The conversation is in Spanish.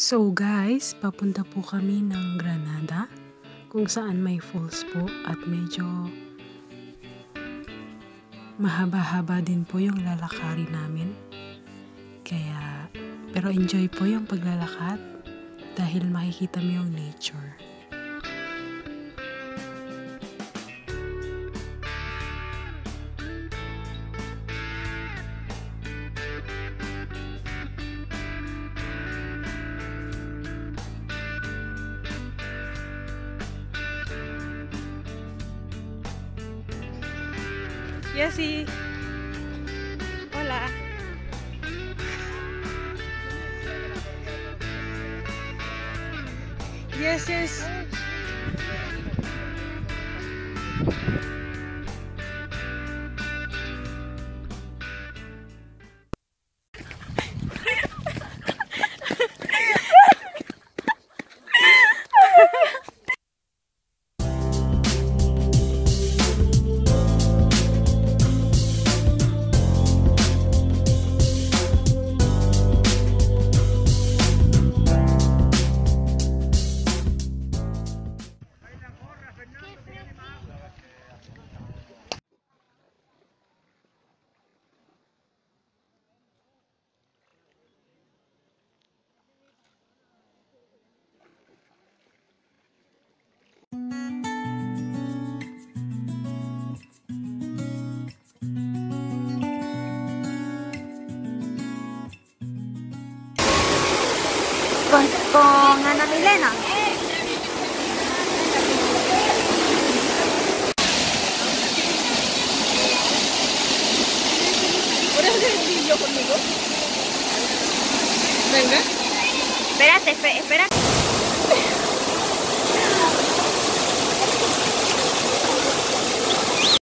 So guys, papunta po kami ng Granada kung saan may falls po at medyo mahaba-haba din po yung lalakari namin. Kaya, pero enjoy po yung paglalakad dahil makikita mo yung nature. Yesi. Hola. Yes, yes. Con, con Ana Milena. ¿Puedes hacer el vídeo conmigo? Venga. Espérate, espérate.